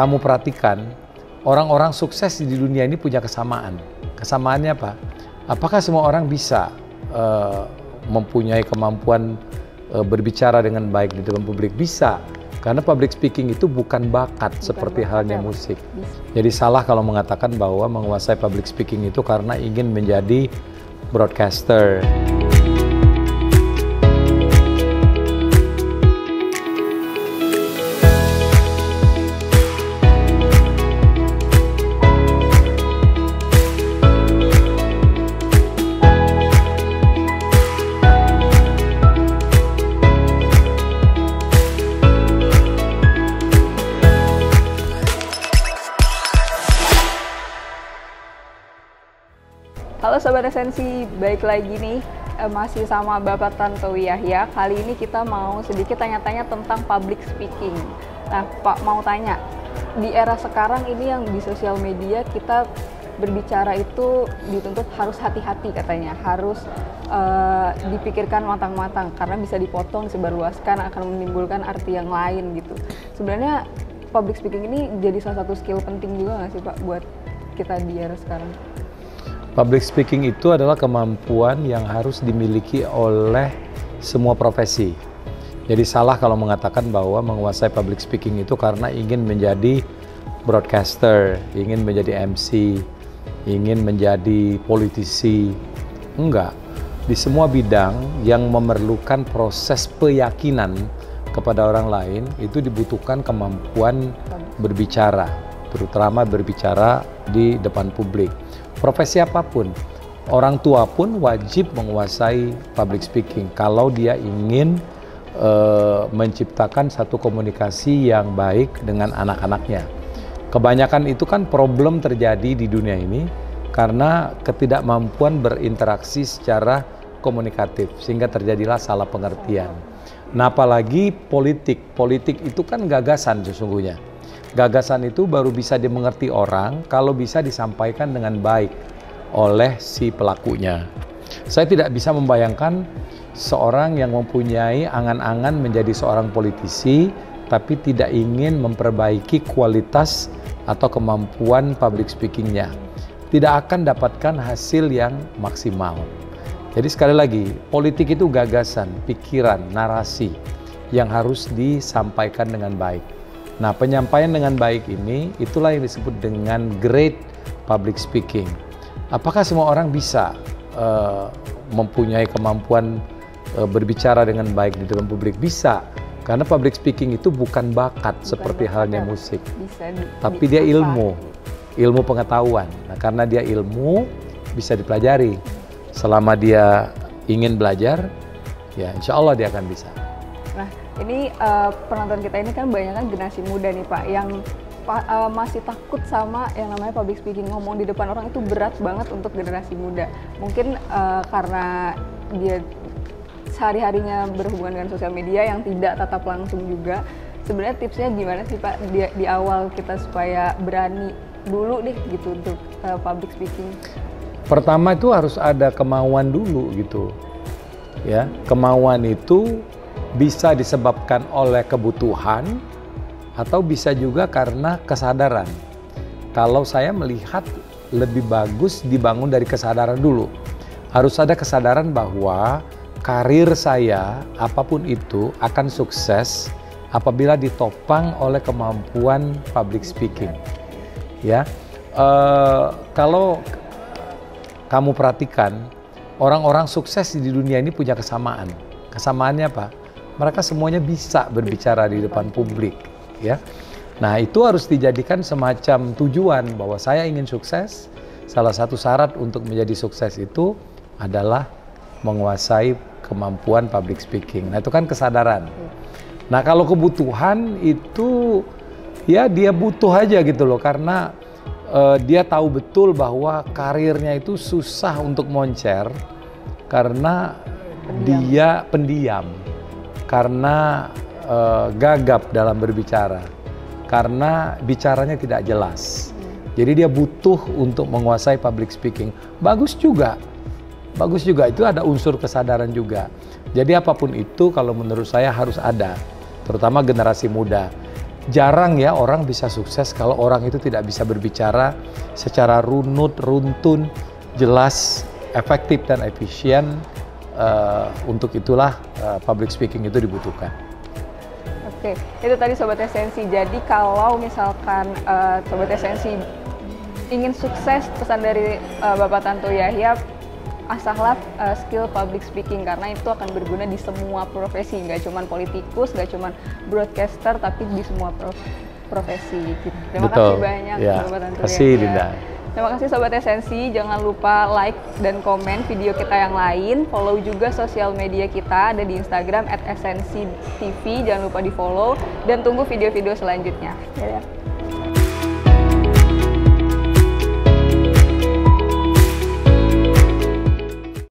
kamu perhatikan, orang-orang sukses di dunia ini punya kesamaan. Kesamaannya apa? Apakah semua orang bisa uh, mempunyai kemampuan uh, berbicara dengan baik di depan publik? Bisa. Karena public speaking itu bukan bakat bukan seperti bakat halnya ya. musik. Jadi salah kalau mengatakan bahwa menguasai public speaking itu karena ingin menjadi broadcaster. Sobat Esensi, baik lagi nih eh, masih sama Bapak Tantowi Yahya. Kali ini kita mau sedikit tanya-tanya tentang public speaking. Nah Pak mau tanya, di era sekarang ini yang di sosial media kita berbicara itu dituntut harus hati-hati katanya, harus uh, dipikirkan matang-matang karena bisa dipotong, disebarluaskan akan menimbulkan arti yang lain gitu. Sebenarnya public speaking ini jadi salah satu skill penting juga nggak sih Pak buat kita di era sekarang? Public speaking itu adalah kemampuan yang harus dimiliki oleh semua profesi. Jadi salah kalau mengatakan bahwa menguasai public speaking itu karena ingin menjadi broadcaster, ingin menjadi MC, ingin menjadi politisi. Enggak. Di semua bidang yang memerlukan proses keyakinan kepada orang lain itu dibutuhkan kemampuan berbicara, terutama berbicara di depan publik profesi apa pun, orang tua pun wajib menguasai public speaking kalau dia ingin uh, menciptakan satu komunikasi yang baik dengan anak-anaknya. Kebanyakan itu kan problem terjadi di dunia ini karena ketidakmampuan berinteraksi secara komunikatif sehingga terjadilah salah pengertian. Nah, apalagi politik. Politik itu kan gagasan sesungguhnya Gagasan itu baru bisa dimengerti orang kalau bisa disampaikan dengan baik oleh si pelakunya. Saya tidak bisa membayangkan seorang yang mempunyai angan-angan menjadi seorang politisi tapi tidak ingin memperbaiki kualitas atau kemampuan public speakingnya. Tidak akan dapatkan hasil yang maksimal. Jadi sekali lagi, politik itu gagasan, pikiran, narasi yang harus disampaikan dengan baik. Nah, penyampaian dengan baik ini itulah yang disebut dengan great public speaking. Apakah semua orang bisa uh, mempunyai kemampuan uh, berbicara dengan baik di depan publik? Bisa. Karena public speaking itu bukan bakat bukan seperti bakat, halnya musik. Bisa di, tapi dia ilmu, ilmu pengetahuan. Nah, karena dia ilmu bisa dipelajari. Selama dia ingin belajar, ya insya Allah dia akan bisa. Ini uh, penonton kita ini kan banyak kan generasi muda nih Pak yang uh, masih takut sama yang namanya public speaking ngomong di depan orang itu berat banget untuk generasi muda. Mungkin uh, karena dia sehari-harinya berhubungan dengan sosial media yang tidak tatap langsung juga. Sebenarnya tipsnya gimana sih Pak di, di awal kita supaya berani dulu nih gitu untuk uh, public speaking? Pertama itu harus ada kemauan dulu gitu. Ya, kemauan itu bisa disebabkan oleh kebutuhan atau bisa juga karena kesadaran. Kalau saya melihat lebih bagus dibangun dari kesadaran dulu. Harus ada kesadaran bahwa karir saya apa pun itu akan sukses apabila ditopang oleh kemampuan public speaking. Ya, uh, kalau kamu perhatikan orang-orang sukses di dunia ini punya kesamaan. Kesamaannya apa? Mereka semuanya bisa berbicara di depan publik ya. Nah itu harus dijadikan semacam tujuan bahwa saya ingin sukses. Salah satu syarat untuk menjadi sukses itu adalah menguasai kemampuan public speaking. Nah itu kan kesadaran. Nah kalau kebutuhan itu ya dia butuh aja gitu loh karena uh, dia tahu betul bahwa karirnya itu susah untuk moncer karena pendiam. dia pendiam karena uh, gagap dalam berbicara, karena bicaranya tidak jelas. Jadi dia butuh untuk menguasai public speaking. Bagus juga, bagus juga itu ada unsur kesadaran juga. Jadi apa pun itu kalau menurut saya harus ada, terutama generasi muda. jarang ya orang bisa sukses kalau orang itu tidak bisa berbicara secara runut, runtun, jelas, efektif dan efisien. Uh, untuk itulah uh, public speaking itu dibutuhkan. Oke, itu tadi sobat esensi. Jadi kalau misalkan uh, sobat esensi ingin sukses, pesan dari uh, Bapak Tanto Yahya asahlah uh, skill public speaking karena itu akan berguna di semua profesi nggak cuma politikus nggak cuma broadcaster tapi di semua prof profesi terima Betul. kasih banyak ya. Bapak Terima kasih Linda Terima kasih Sobat Esensi, jangan lupa like dan komen video kita yang lain. Follow juga sosial media kita, ada di Instagram at TV, jangan lupa di follow. Dan tunggu video-video selanjutnya. Ya, ya.